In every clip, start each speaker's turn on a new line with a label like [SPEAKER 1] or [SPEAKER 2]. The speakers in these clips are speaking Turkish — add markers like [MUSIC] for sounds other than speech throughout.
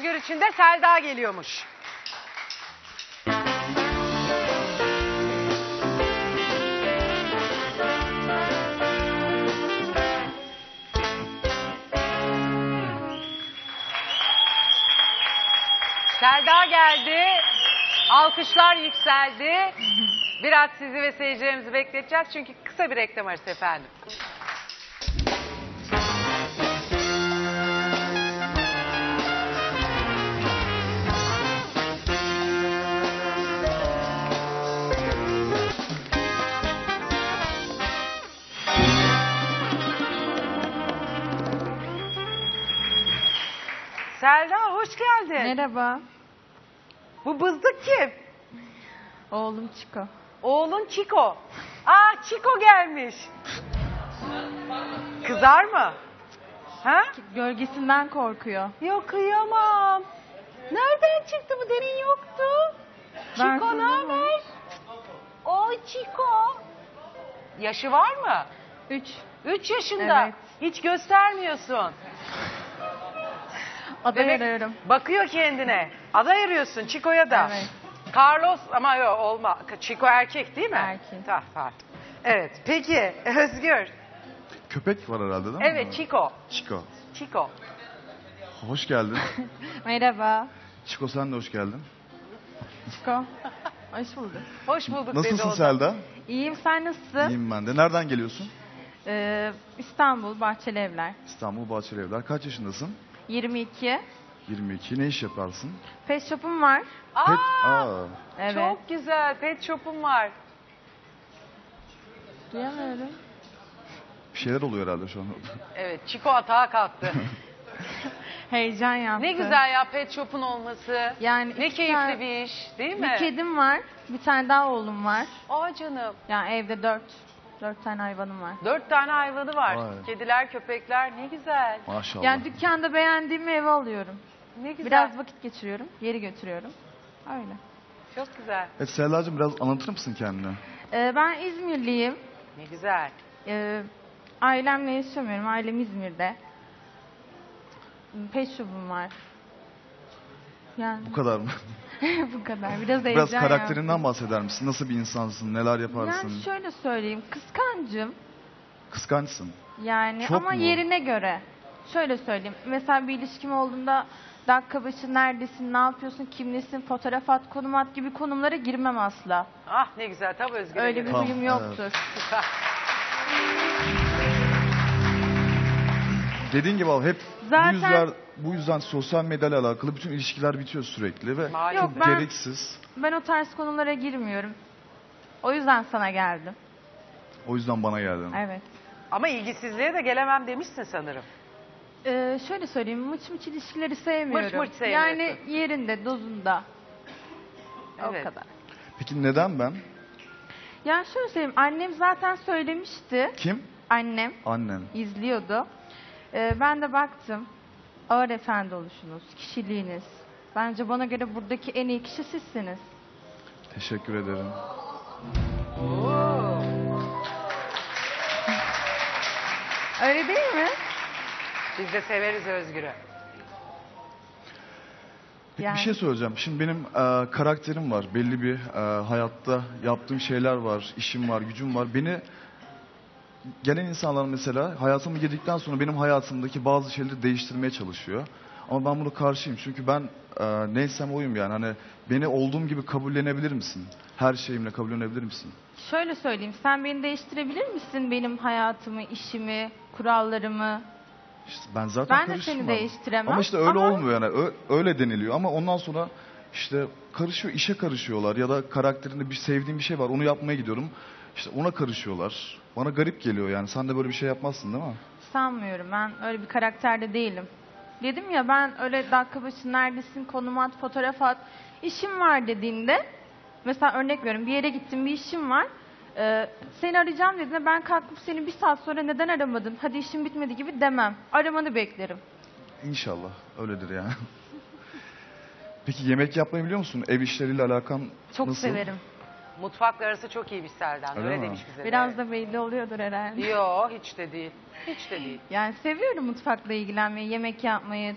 [SPEAKER 1] Özgür için de Selda geliyormuş. Selda geldi. Alkışlar yükseldi. Biraz sizi ve seyircilerimizi bekleteceğiz çünkü kısa bir reklam arası efendim. Selda hoş geldin.
[SPEAKER 2] Merhaba.
[SPEAKER 1] Bu bızdık kim?
[SPEAKER 2] Oğlum Çiko.
[SPEAKER 1] Oğlun Çiko. Aa Çiko gelmiş. Kızar mı? Ha?
[SPEAKER 2] Gölgesinden korkuyor.
[SPEAKER 1] Yok kıyamam. Nereden çıktı bu demin yoktu?
[SPEAKER 2] Ben
[SPEAKER 1] Çiko ne haber? O Çiko. Yaşı var mı?
[SPEAKER 2] Üç.
[SPEAKER 1] Üç yaşında.
[SPEAKER 2] Evet.
[SPEAKER 1] Hiç göstermiyorsun.
[SPEAKER 2] Aday
[SPEAKER 1] Demek
[SPEAKER 2] arıyorum.
[SPEAKER 1] bakıyor kendine. Aday arıyorsun Çiko'ya da.
[SPEAKER 2] Evet.
[SPEAKER 1] Carlos ama yok olma. Çiko erkek değil mi?
[SPEAKER 2] Erkek.
[SPEAKER 1] Tamam, tamam. Evet peki Özgür.
[SPEAKER 3] Köpek var herhalde değil mi?
[SPEAKER 1] Evet Çiko.
[SPEAKER 3] Chico.
[SPEAKER 1] Çiko.
[SPEAKER 3] Hoş geldin. [LAUGHS]
[SPEAKER 2] Merhaba.
[SPEAKER 3] Chico sen de hoş geldin.
[SPEAKER 2] Çiko. [LAUGHS] Hoş bulduk.
[SPEAKER 1] Hoş bulduk dedi o
[SPEAKER 3] Nasılsın
[SPEAKER 1] da.
[SPEAKER 3] Selda?
[SPEAKER 2] İyiyim sen nasılsın?
[SPEAKER 3] İyiyim ben de. Nereden geliyorsun?
[SPEAKER 2] Ee, İstanbul Bahçeli Evler.
[SPEAKER 3] İstanbul Bahçeli Evler. Kaç yaşındasın?
[SPEAKER 2] 22.
[SPEAKER 3] 22. Ne iş yaparsın?
[SPEAKER 2] Pet shop'um var.
[SPEAKER 1] Aa,
[SPEAKER 3] Pet. Aa.
[SPEAKER 2] Evet.
[SPEAKER 1] Çok güzel. Pet shop'um var.
[SPEAKER 2] Duyamıyorum.
[SPEAKER 3] Bir şeyler oluyor herhalde şu an.
[SPEAKER 1] Evet Çiko atağa kalktı. [LAUGHS]
[SPEAKER 2] Heyecan yaptım.
[SPEAKER 1] ne güzel ya pet shop'un olması.
[SPEAKER 2] Yani
[SPEAKER 1] Ne
[SPEAKER 2] iki
[SPEAKER 1] keyifli
[SPEAKER 2] tane-
[SPEAKER 1] bir iş değil mi?
[SPEAKER 2] Bir kedim var. Bir tane daha oğlum var.
[SPEAKER 1] Aa canım.
[SPEAKER 2] Yani evde dört. Dört tane hayvanım var.
[SPEAKER 1] Dört tane hayvanı var.
[SPEAKER 3] Vay.
[SPEAKER 1] Kediler, köpekler ne güzel.
[SPEAKER 3] Maşallah.
[SPEAKER 2] Yani dükkanda beğendiğimi eve alıyorum.
[SPEAKER 1] Ne güzel.
[SPEAKER 2] Biraz vakit geçiriyorum. Geri götürüyorum. Öyle.
[SPEAKER 1] Çok güzel.
[SPEAKER 3] Evet Selda'cığım biraz anlatır mısın kendini?
[SPEAKER 2] Ee, ben İzmirliyim.
[SPEAKER 1] Ne güzel.
[SPEAKER 2] Ee, ailemle yaşamıyorum. Ailem İzmir'de. Pet shop'um var. Yani
[SPEAKER 3] Bu kadar mı? [LAUGHS]
[SPEAKER 2] bu kadar. Biraz heyecan
[SPEAKER 3] biraz karakterinden
[SPEAKER 2] yaptım.
[SPEAKER 3] bahseder misin? Nasıl bir insansın? Neler yaparsın?
[SPEAKER 2] Yani şöyle söyleyeyim. Kıskancım.
[SPEAKER 3] Kıskançsın.
[SPEAKER 2] Yani
[SPEAKER 3] Çok
[SPEAKER 2] ama
[SPEAKER 3] mu?
[SPEAKER 2] yerine göre. Şöyle söyleyeyim. Mesela bir ilişkim olduğunda dakika başı neredesin, ne yapıyorsun, kimlesin, fotoğraf at, konum at gibi konulara girmem asla.
[SPEAKER 1] Ah ne güzel. Tabii Özgür'e
[SPEAKER 2] Öyle bir.
[SPEAKER 3] Tamam,
[SPEAKER 2] huyum yoktur.
[SPEAKER 1] Süper. [LAUGHS]
[SPEAKER 3] Dediğin gibi abi hep
[SPEAKER 2] Zaten-
[SPEAKER 3] bu yüzden bu yüzden sosyal medyayla alakalı bütün ilişkiler bitiyor sürekli ve
[SPEAKER 1] Maalesef.
[SPEAKER 2] Yok,
[SPEAKER 3] çok
[SPEAKER 2] ben-
[SPEAKER 3] gereksiz.
[SPEAKER 2] Ben o tarz konulara girmiyorum. O yüzden sana geldim.
[SPEAKER 3] O yüzden bana geldin.
[SPEAKER 2] Evet.
[SPEAKER 1] Ama ilgisizliğe de gelemem demişsin sanırım.
[SPEAKER 2] Ee, şöyle söyleyeyim, mıç mıç ilişkileri sevmiyorum.
[SPEAKER 1] Mıç mıç sevmiyorsun.
[SPEAKER 2] Yani yerinde, dozunda.
[SPEAKER 1] Evet.
[SPEAKER 2] O kadar.
[SPEAKER 3] Peki neden ben?
[SPEAKER 2] Yani şöyle söyleyeyim, annem zaten söylemişti.
[SPEAKER 3] Kim?
[SPEAKER 2] Annem
[SPEAKER 3] Annen.
[SPEAKER 2] izliyordu. Ee, ben de baktım. Ağır efendi oluşunuz, kişiliğiniz. Bence bana göre buradaki en iyi kişi sizsiniz.
[SPEAKER 3] Teşekkür ederim.
[SPEAKER 2] Öyle değil mi?
[SPEAKER 1] Biz de severiz Özgür'ü.
[SPEAKER 3] Peki
[SPEAKER 2] Yani.
[SPEAKER 3] bir şey söyleyeceğim. Şimdi benim e, karakterim var. Belli bir e, hayatta yaptığım şeyler var. işim var, gücüm var. Beni gelen insanlar mesela hayatıma girdikten sonra benim hayatımdaki bazı şeyleri değiştirmeye çalışıyor. Ama ben bunu karşıyım. Çünkü ben e, neysem oyum yani. Hani beni olduğum gibi kabullenebilir misin? Her şeyimle kabullenebilir misin?
[SPEAKER 2] Şöyle söyleyeyim, sen beni değiştirebilir misin benim hayatımı, işimi, kurallarımı?
[SPEAKER 3] İşte ben zaten
[SPEAKER 2] Ben de
[SPEAKER 3] karışmam.
[SPEAKER 2] seni değiştiremem.
[SPEAKER 3] Ama işte öyle
[SPEAKER 2] Ama-
[SPEAKER 3] olmuyor yani. Ö- öyle deniliyor ama ondan sonra işte karışıyor, işe karışıyorlar ya da karakterinde bir sevdiğim bir şey var. Onu yapmaya gidiyorum. İşte ona karışıyorlar. Bana garip geliyor yani. Sen de böyle bir şey yapmazsın değil mi?
[SPEAKER 2] Sanmıyorum, ben öyle bir karakterde değilim. Dedim ya ben öyle dakika başı neredesin, konum at, fotoğraf at. İşim var dediğinde, mesela örnek veriyorum bir yere gittim bir işim var. Ee, seni arayacağım dediğinde ben kalkıp seni bir saat sonra neden aramadın, hadi işim bitmedi gibi demem. Aramanı beklerim.
[SPEAKER 3] İnşallah öyledir yani. [LAUGHS] Peki yemek yapmayı biliyor musun? Ev işleriyle alakan
[SPEAKER 2] Çok
[SPEAKER 3] nasıl?
[SPEAKER 2] severim.
[SPEAKER 1] Mutfakla arası çok iyi bir Seldan.
[SPEAKER 3] Öyle
[SPEAKER 1] Öyle,
[SPEAKER 3] mi?
[SPEAKER 1] demiş bize. de.
[SPEAKER 2] Biraz da belli oluyordur herhalde.
[SPEAKER 1] Yo hiç de değil. Hiç de değil. [LAUGHS]
[SPEAKER 2] Yani seviyorum mutfakla ilgilenmeyi, yemek yapmayı.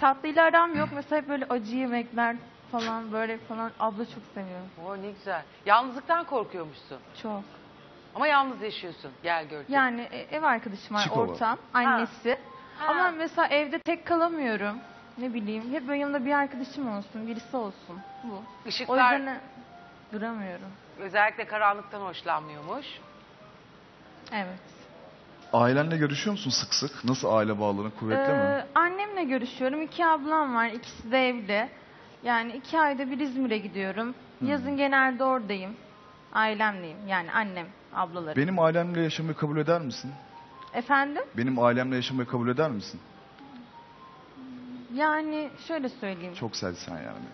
[SPEAKER 2] Tatlıyla aram yok. Mesela hep böyle acı yemekler falan böyle falan abla çok seviyorum.
[SPEAKER 1] Oo ne güzel. Yalnızlıktan korkuyormuşsun.
[SPEAKER 2] Çok.
[SPEAKER 1] Ama yalnız yaşıyorsun. Gel gör. ki.
[SPEAKER 2] Yani e, ev arkadaşım var
[SPEAKER 3] Çiko var.
[SPEAKER 2] ortam, annesi.
[SPEAKER 1] Ha.
[SPEAKER 2] Ama mesela evde tek kalamıyorum. Ne bileyim hep böyle yanımda bir arkadaşım olsun, birisi olsun. Bu. O
[SPEAKER 1] Işıklar
[SPEAKER 2] yüzden duramıyorum.
[SPEAKER 1] özellikle karanlıktan hoşlanmıyormuş.
[SPEAKER 2] Evet.
[SPEAKER 3] Ailenle görüşüyor musun sık sık? Nasıl aile bağları kuvvetli mi?
[SPEAKER 2] Ee, annemle görüşüyorum. İki ablam var. İkisi de evli. Yani iki ayda bir İzmir'e gidiyorum. Yazın genelde oradayım. Ailemleyim. Yani annem, ablalarım.
[SPEAKER 3] Benim ailemle yaşamayı kabul eder misin?
[SPEAKER 2] Efendim?
[SPEAKER 3] Benim ailemle yaşamayı kabul eder misin?
[SPEAKER 2] Yani şöyle söyleyeyim.
[SPEAKER 3] Çok sen yani.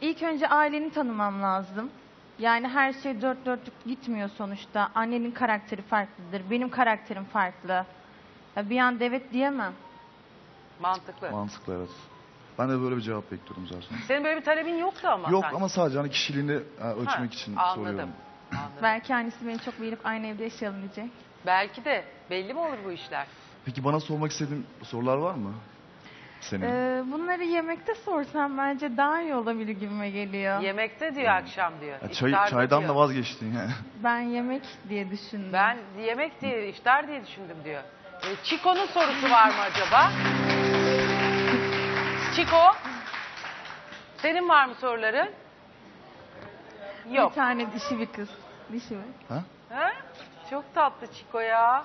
[SPEAKER 2] İlk önce aileni tanımam lazım. Yani her şey dört dörtlük gitmiyor sonuçta. Annenin karakteri farklıdır. Benim karakterim farklı. Ya bir anda evet diyemem.
[SPEAKER 1] Mantıklı.
[SPEAKER 3] Mantıklı evet. Ben de böyle bir cevap bekliyorum zaten.
[SPEAKER 1] Senin böyle bir talebin yoktu ama.
[SPEAKER 3] Yok
[SPEAKER 1] sanki.
[SPEAKER 3] ama sadece hani kişiliğini ha, ölçmek
[SPEAKER 1] Ha,
[SPEAKER 3] için
[SPEAKER 1] anladım.
[SPEAKER 3] soruyorum.
[SPEAKER 1] Anladım.
[SPEAKER 2] Belki annesi beni çok beğenip aynı evde yaşayalım diyecek.
[SPEAKER 1] Belki de belli mi olur bu işler?
[SPEAKER 3] Peki bana sormak istediğin sorular var mı? Senin.
[SPEAKER 2] Ee, bunları yemekte sorsam bence daha iyi olabilir gibime geliyor.
[SPEAKER 1] Yemekte diyor akşam diyor.
[SPEAKER 3] Ya çay,
[SPEAKER 1] İftarda
[SPEAKER 3] çaydan
[SPEAKER 1] diyor.
[SPEAKER 3] da vazgeçtin yani. [LAUGHS]
[SPEAKER 2] Ben yemek diye düşündüm.
[SPEAKER 1] Ben yemek diye, iftar diye düşündüm diyor. E, Çiko'nun sorusu var mı acaba? Çiko, senin var mı soruların? Yok.
[SPEAKER 2] Bir tane dişi bir kız. Dişi mi?
[SPEAKER 3] Ha?
[SPEAKER 1] Ha? Çok tatlı Çiko ya.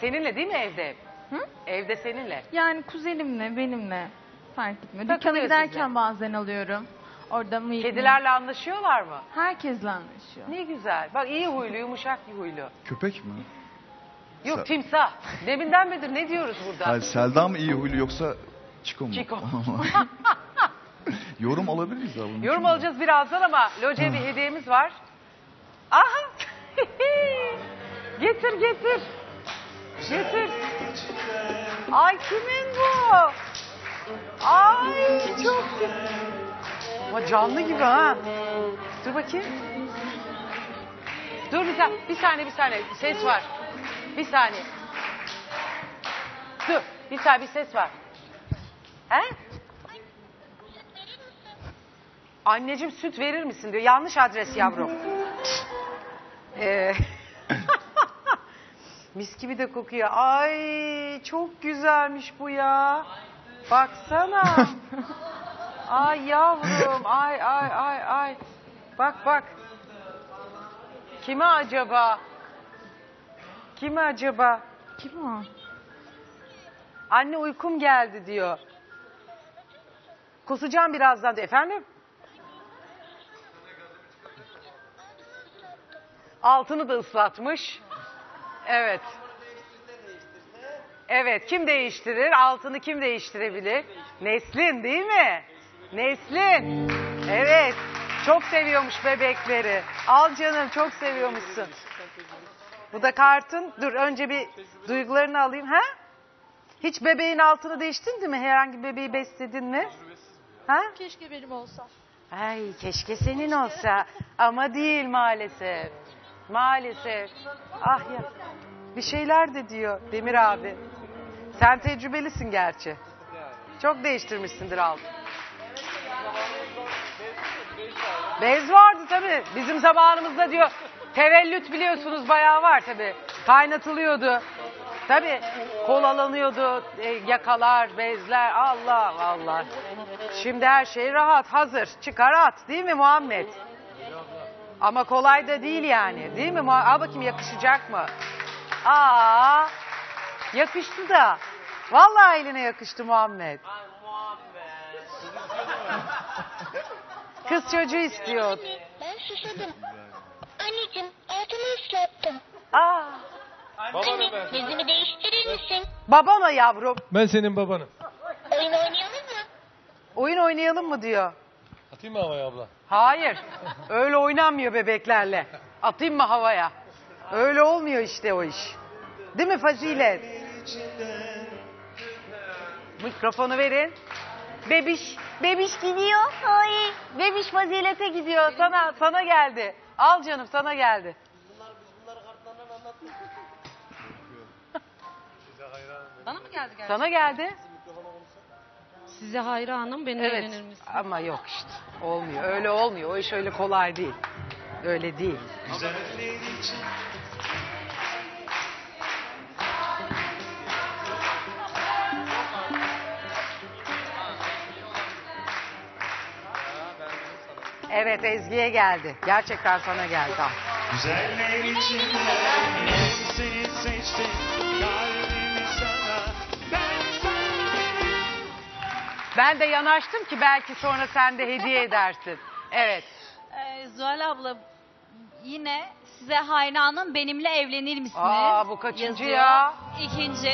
[SPEAKER 1] Seninle değil mi evde?
[SPEAKER 2] Hı?
[SPEAKER 1] Evde seninle.
[SPEAKER 2] Yani kuzenimle, benimle fark etmiyor. Dükkana
[SPEAKER 1] Takılıyor
[SPEAKER 2] giderken
[SPEAKER 1] size.
[SPEAKER 2] bazen alıyorum. Orada mıyık
[SPEAKER 1] Kedilerle anlaşıyorlar mı?
[SPEAKER 2] Herkesle anlaşıyor.
[SPEAKER 1] Ne güzel. Bak iyi huylu, yumuşak bir huylu.
[SPEAKER 3] Köpek mi?
[SPEAKER 1] Yok
[SPEAKER 3] Sa-
[SPEAKER 1] timsah. Deminden beridir ne diyoruz burada?
[SPEAKER 3] Hayır, Selda mı iyi huylu yoksa Çiko mu?
[SPEAKER 1] Çiko. [LAUGHS]
[SPEAKER 3] Yorum alabilir miyiz abi? bunun
[SPEAKER 1] Yorum alacağız birazdan ama Loce'ye bir hediyemiz var. Aha! [LAUGHS] getir getir. Getir. Ay kimin bu? Ay çok. Ama canlı gibi ha. Dur bakayım. Dur bir saniye, bir saniye, bir saniye. Ses var. Bir saniye. Dur, bir saniye, bir ses var. He? Anneciğim süt verir misin diyor. Yanlış adres yavrum. Ee, mis gibi de kokuyor. Ay çok güzelmiş bu ya. Baksana. ay yavrum. Ay ay ay ay. Bak bak. Kime acaba? Kime acaba?
[SPEAKER 2] Kim o?
[SPEAKER 1] Anne uykum geldi diyor. Kusacağım birazdan diyor. Efendim? Altını da ıslatmış. Evet. Evet kim değiştirir? Altını kim değiştirebilir? Neslin değil mi? Neslin. Evet. Çok seviyormuş bebekleri. Al canım çok seviyormuşsun. Bu da kartın. Dur önce bir duygularını alayım. Ha? Hiç bebeğin altını değiştirdin mi? Herhangi bir bebeği besledin mi? Ha?
[SPEAKER 4] Keşke benim olsa.
[SPEAKER 1] Ay keşke senin olsa ama değil maalesef. Maalesef. Ah ya. Bir şeyler de diyor Demir abi. Sen tecrübelisin gerçi. Çok değiştirmişsindir altı. Bez vardı tabii. Bizim zamanımızda diyor tevellüt biliyorsunuz bayağı var tabii. Kaynatılıyordu. Tabii kolalanıyordu, e, yakalar, bezler. Allah Allah. Şimdi her şey rahat, hazır. Çıkar at değil mi Muhammed? Ama kolay da değil yani. Değil mi? Al bakayım yakışacak mı? Aa, yakıştı da. Vallahi eline yakıştı Muhammed. Kız çocuğu istiyor.
[SPEAKER 4] Ben susadım. Anneciğim altımı ıslattım.
[SPEAKER 1] Aa,
[SPEAKER 4] Anne bezimi değiştirir misin?
[SPEAKER 1] babama yavrum.
[SPEAKER 5] Ben senin babanım.
[SPEAKER 4] Oyun oynayalım mı?
[SPEAKER 1] Oyun oynayalım mı diyor.
[SPEAKER 5] Atayım mı havaya abla?
[SPEAKER 1] Hayır. Öyle oynanmıyor bebeklerle. Atayım mı havaya? Öyle olmuyor işte o iş. Değil mi Fazilet? Mikrofonu verin. Bebiş, bebiş gidiyor. Ay, bebiş fazilete gidiyor. Sana, sana geldi. Al canım sana geldi.
[SPEAKER 6] Bana mı geldi gerçekten?
[SPEAKER 1] Sana geldi.
[SPEAKER 6] Size hayranım beni
[SPEAKER 1] Evet
[SPEAKER 6] evlenir misin?
[SPEAKER 1] ama yok işte olmuyor öyle olmuyor o iş öyle kolay değil. Öyle değil. Evet Ezgi'ye geldi. Gerçekten sana geldi. ha.
[SPEAKER 7] Güzeller içinde seni seçtim kalbimi sana ben
[SPEAKER 1] Ben de yanaştım ki belki sonra sen de hediye edersin. Evet.
[SPEAKER 8] Ee, Zuhal abla yine size hayranım benimle evlenir misiniz?
[SPEAKER 1] Aa, bu kaçıncı
[SPEAKER 8] yazıyor.
[SPEAKER 1] ya?
[SPEAKER 8] İkinci.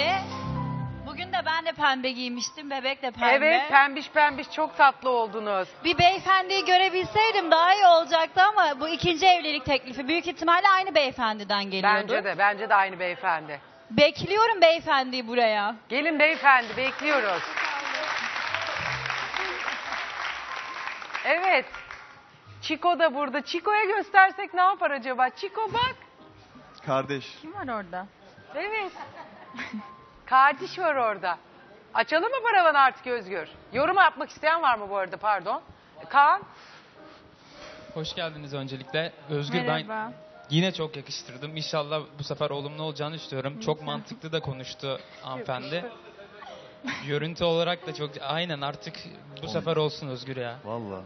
[SPEAKER 8] Bugün de ben de pembe giymiştim. Bebek de pembe.
[SPEAKER 1] Evet pembiş pembiş çok tatlı oldunuz.
[SPEAKER 8] Bir beyefendiyi görebilseydim daha iyi olacaktı ama bu ikinci evlilik teklifi büyük ihtimalle aynı beyefendiden geliyordu.
[SPEAKER 1] Bence de bence de aynı beyefendi.
[SPEAKER 8] Bekliyorum beyefendiyi buraya.
[SPEAKER 1] Gelin beyefendi bekliyoruz. Evet. Çiko da burada. Çiko'ya göstersek ne yapar acaba? Çiko bak.
[SPEAKER 3] Kardeş.
[SPEAKER 2] Kim var orada?
[SPEAKER 1] Evet. Kardeş var orada. Açalım mı paravanı artık Özgür? Yorum yapmak isteyen var mı bu arada pardon? Kaan?
[SPEAKER 9] Hoş geldiniz öncelikle. Özgür ben
[SPEAKER 2] Merhaba.
[SPEAKER 9] yine çok yakıştırdım. İnşallah bu sefer olumlu olacağını istiyorum. Çok mantıklı da konuştu hanımefendi. Görüntü olarak da çok... Aynen artık bu sefer olsun Özgür ya.
[SPEAKER 3] Valla.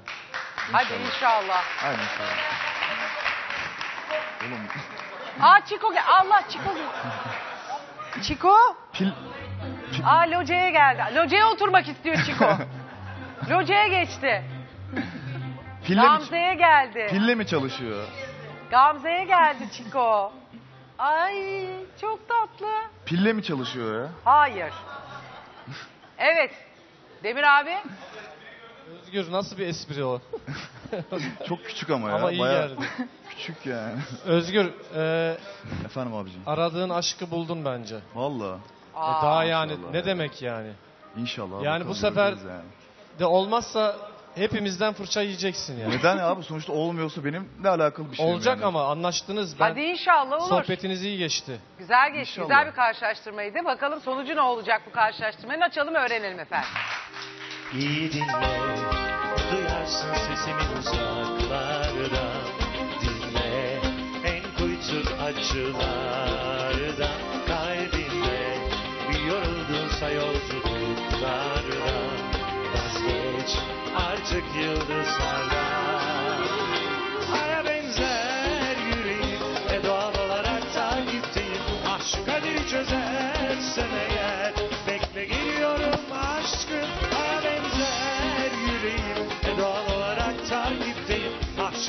[SPEAKER 1] Hadi inşallah.
[SPEAKER 3] Aynen inşallah. Oğlum
[SPEAKER 1] Aa Çiko gel. Allah Çiko gel. [LAUGHS] Çiko?
[SPEAKER 3] pil...
[SPEAKER 1] Aa locaya geldi. Locaya oturmak istiyor Çiko. [LAUGHS] locaya geçti.
[SPEAKER 3] Pille mi,
[SPEAKER 1] Gamze'ye geldi.
[SPEAKER 3] pille mi çalışıyor?
[SPEAKER 1] Gamze'ye geldi Çiko. Ay çok tatlı.
[SPEAKER 3] Pille mi çalışıyor ya?
[SPEAKER 1] Hayır. Evet. Demir abi.
[SPEAKER 5] Özgür nasıl bir espri o? [LAUGHS] [LAUGHS]
[SPEAKER 3] Çok küçük ama ya.
[SPEAKER 5] Ama iyi
[SPEAKER 3] Bayağı
[SPEAKER 5] geldi.
[SPEAKER 3] küçük yani.
[SPEAKER 5] Özgür e,
[SPEAKER 3] Efendim abicim.
[SPEAKER 5] aradığın aşkı buldun bence. E,
[SPEAKER 3] Valla.
[SPEAKER 1] Aa,
[SPEAKER 5] Daha yani ne
[SPEAKER 3] ya.
[SPEAKER 5] demek yani?
[SPEAKER 3] İnşallah.
[SPEAKER 5] Yani
[SPEAKER 3] bakalım
[SPEAKER 5] bu sefer-
[SPEAKER 3] göreceğiz yani.
[SPEAKER 5] De olmazsa hepimizden fırça yiyeceksin yani.
[SPEAKER 3] Neden ya abi? Sonuçta olmuyorsa benimle alakalı bir şey.
[SPEAKER 5] Olacak
[SPEAKER 3] yani.
[SPEAKER 5] ama anlaştınız. Ben
[SPEAKER 1] Hadi inşallah olur.
[SPEAKER 5] sohbetiniz iyi geçti.
[SPEAKER 1] Güzel geçti.
[SPEAKER 3] İnşallah.
[SPEAKER 1] Güzel bir karşılaştırmaydı. Bakalım sonucu ne olacak bu karşılaştırmanın? Açalım öğrenelim efendim.
[SPEAKER 7] İyi dinle duyarsın sesimi uzaklarda. Dinle en kuytu acılarda. Kalbimde yoruldunsa yolculuklarda. Vazgeç artık yıldızlardan Aya benzer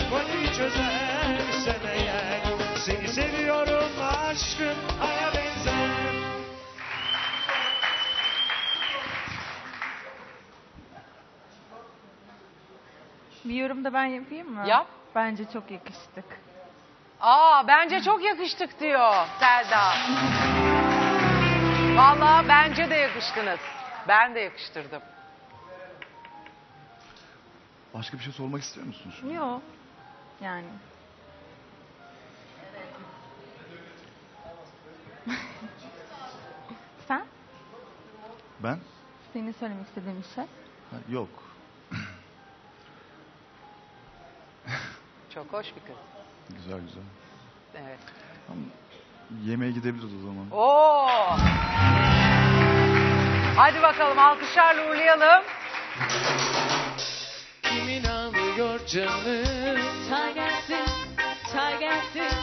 [SPEAKER 7] Kaderi çözersen eğer Seni seviyorum aşkım Aya benzer
[SPEAKER 2] Bir yorum da ben yapayım mı?
[SPEAKER 1] Yap.
[SPEAKER 2] Bence çok yakıştık.
[SPEAKER 1] Aa bence çok yakıştık diyor Selda. Vallahi bence de yakıştınız. Ben de yakıştırdım.
[SPEAKER 3] Başka bir şey sormak istiyor musun? şu an?
[SPEAKER 2] Yok. Yani. [LAUGHS] Sen?
[SPEAKER 3] Ben?
[SPEAKER 2] Senin söylemek istediğin bir şey?
[SPEAKER 3] Ha, yok.
[SPEAKER 1] Çok hoş bir kız.
[SPEAKER 3] Güzel güzel.
[SPEAKER 1] Evet.
[SPEAKER 3] Tamam. Yemeğe gidebiliriz o zaman.
[SPEAKER 1] Oo. Hadi bakalım alkışlarla uğurlayalım.
[SPEAKER 7] Kim inanıyor canım
[SPEAKER 8] çay gelsin,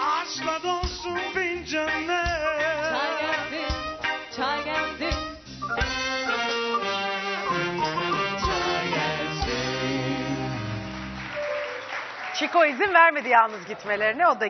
[SPEAKER 7] Aşkla dolsun
[SPEAKER 8] çay gelsin, çay gelsin.
[SPEAKER 7] Çay gelsin
[SPEAKER 1] Çiko izin vermedi yalnız gitmelerine. O da